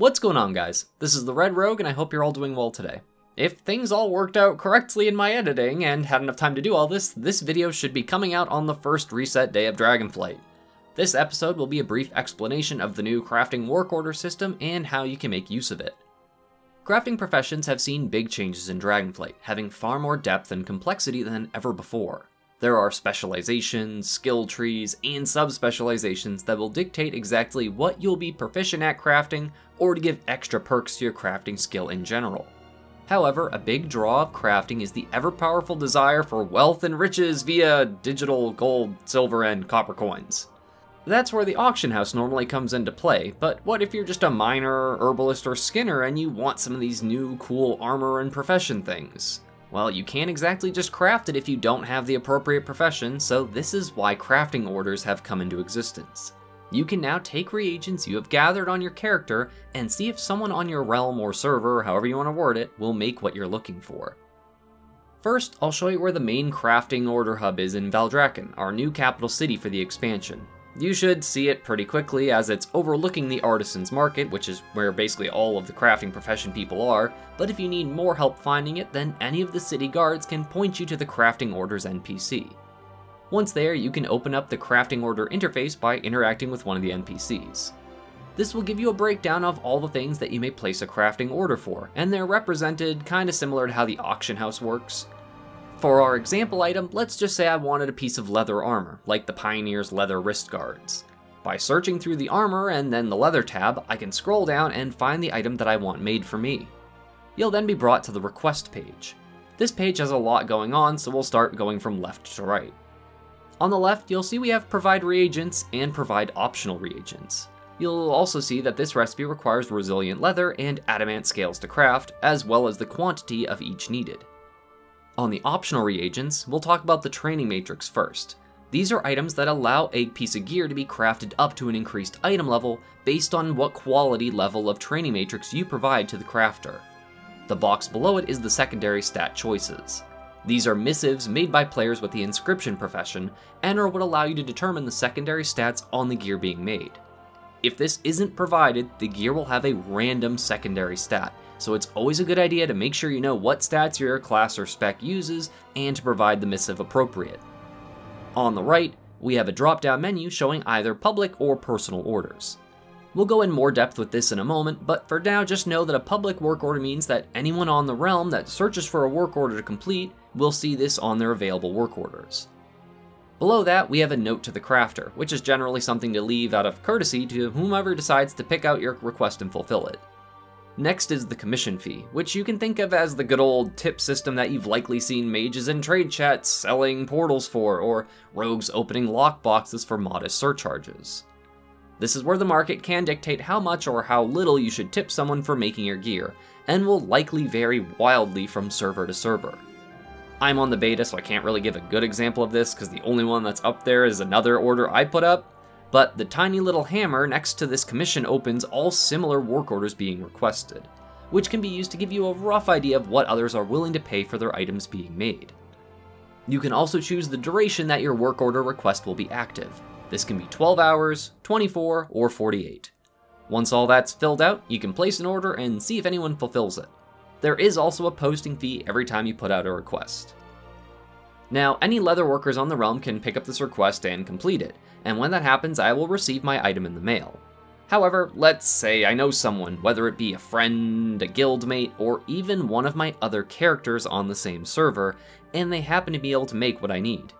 What's going on guys? This is the Red Rogue and I hope you're all doing well today. If things all worked out correctly in my editing and had enough time to do all this, this video should be coming out on the first reset day of Dragonflight. This episode will be a brief explanation of the new crafting work order system and how you can make use of it. Crafting professions have seen big changes in Dragonflight, having far more depth and complexity than ever before. There are specializations, skill trees, and sub-specializations that will dictate exactly what you'll be proficient at crafting or to give extra perks to your crafting skill in general. However, a big draw of crafting is the ever-powerful desire for wealth and riches via digital gold, silver, and copper coins. That's where the auction house normally comes into play, but what if you're just a miner, herbalist, or skinner and you want some of these new cool armor and profession things? Well, you can't exactly just craft it if you don't have the appropriate profession, so this is why crafting orders have come into existence. You can now take reagents you have gathered on your character and see if someone on your realm or server, however you want to word it, will make what you're looking for. First, I'll show you where the main crafting order hub is in Valdrakken, our new capital city for the expansion. You should see it pretty quickly as it's overlooking the artisan's market, which is where basically all of the crafting profession people are, but if you need more help finding it, then any of the city guards can point you to the crafting orders NPC. Once there, you can open up the crafting order interface by interacting with one of the NPCs. This will give you a breakdown of all the things that you may place a crafting order for, and they're represented kinda similar to how the auction house works. For our example item, let's just say I wanted a piece of leather armor, like the Pioneer's leather wrist guards. By searching through the armor and then the leather tab, I can scroll down and find the item that I want made for me. You'll then be brought to the request page. This page has a lot going on, so we'll start going from left to right. On the left, you'll see we have provide reagents and provide optional reagents. You'll also see that this recipe requires resilient leather and adamant scales to craft, as well as the quantity of each needed. On the optional reagents, we'll talk about the training matrix first. These are items that allow a piece of gear to be crafted up to an increased item level based on what quality level of training matrix you provide to the crafter. The box below it is the secondary stat choices. These are missives made by players with the inscription profession and are what allow you to determine the secondary stats on the gear being made. If this isn't provided, the gear will have a random secondary stat, so it's always a good idea to make sure you know what stats your class or spec uses and to provide the missive appropriate. On the right, we have a drop-down menu showing either public or personal orders. We'll go in more depth with this in a moment, but for now just know that a public work order means that anyone on the realm that searches for a work order to complete will see this on their available work orders. Below that, we have a note to the crafter, which is generally something to leave out of courtesy to whomever decides to pick out your request and fulfill it. Next is the commission fee, which you can think of as the good old tip system that you've likely seen mages in trade chats selling portals for, or rogues opening lockboxes for modest surcharges. This is where the market can dictate how much or how little you should tip someone for making your gear, and will likely vary wildly from server to server. I'm on the beta, so I can't really give a good example of this, because the only one that's up there is another order I put up, but the tiny little hammer next to this commission opens all similar work orders being requested, which can be used to give you a rough idea of what others are willing to pay for their items being made. You can also choose the duration that your work order request will be active. This can be 12 hours, 24, or 48. Once all that's filled out, you can place an order and see if anyone fulfills it. There is also a posting fee every time you put out a request. Now, any leather workers on the realm can pick up this request and complete it, and when that happens, I will receive my item in the mail. However, let's say I know someone, whether it be a friend, a guildmate, or even one of my other characters on the same server, and they happen to be able to make what I need.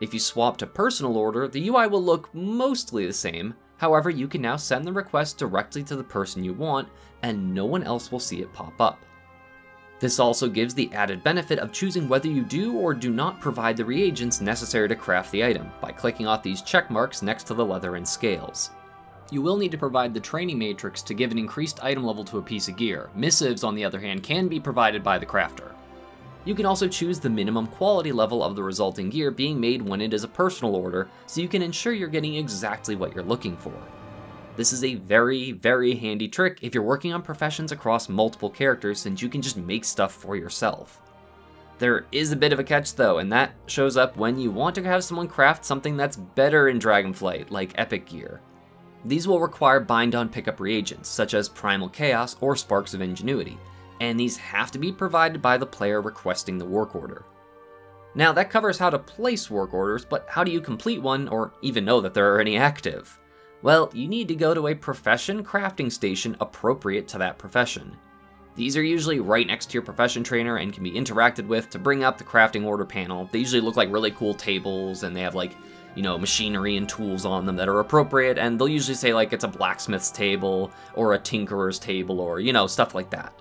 If you swap to personal order, the UI will look mostly the same, however you can now send the request directly to the person you want, and no one else will see it pop up. This also gives the added benefit of choosing whether you do or do not provide the reagents necessary to craft the item by clicking off these check marks next to the leather and scales. You will need to provide the training matrix to give an increased item level to a piece of gear. Missives, on the other hand, can be provided by the crafter. You can also choose the minimum quality level of the resulting gear being made when it is a personal order, so you can ensure you're getting exactly what you're looking for. This is a very, very handy trick if you're working on professions across multiple characters since you can just make stuff for yourself. There is a bit of a catch though, and that shows up when you want to have someone craft something that's better in Dragonflight, like Epic Gear. These will require bind on pickup reagents, such as Primal Chaos or Sparks of Ingenuity, and these have to be provided by the player requesting the work order. Now, that covers how to place work orders, but how do you complete one or even know that there are any active? Well, you need to go to a profession crafting station appropriate to that profession. These are usually right next to your profession trainer and can be interacted with to bring up the crafting order panel. They usually look like really cool tables and they have like, you know, machinery and tools on them that are appropriate and they'll usually say like it's a blacksmith's table or a tinkerer's table or, you know, stuff like that.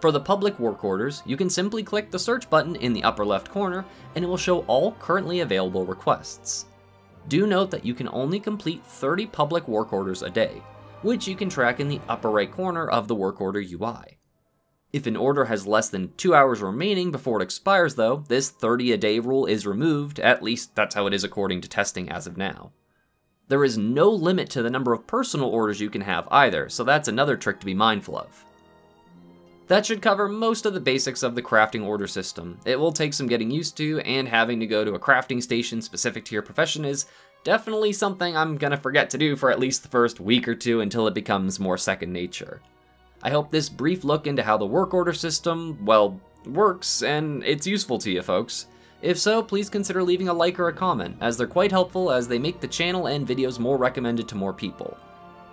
For the public work orders, you can simply click the search button in the upper left corner and it will show all currently available requests. Do note that you can only complete 30 public work orders a day, which you can track in the upper right corner of the work order UI. If an order has less than 2 hours remaining before it expires though, this 30 a day rule is removed, at least that's how it is according to testing as of now. There is no limit to the number of personal orders you can have either, so that's another trick to be mindful of. That should cover most of the basics of the crafting order system. It will take some getting used to, and having to go to a crafting station specific to your profession is definitely something I'm gonna forget to do for at least the first week or two until it becomes more second nature. I hope this brief look into how the work order system, well, works, and it's useful to you folks. If so, please consider leaving a like or a comment, as they're quite helpful as they make the channel and videos more recommended to more people.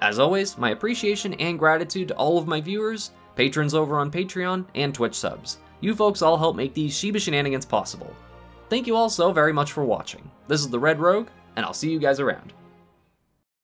As always, my appreciation and gratitude to all of my viewers, patrons over on Patreon, and Twitch subs. You folks all help make these Shiba shenanigans possible. Thank you all so very much for watching. This is the Red Rogue, and I'll see you guys around.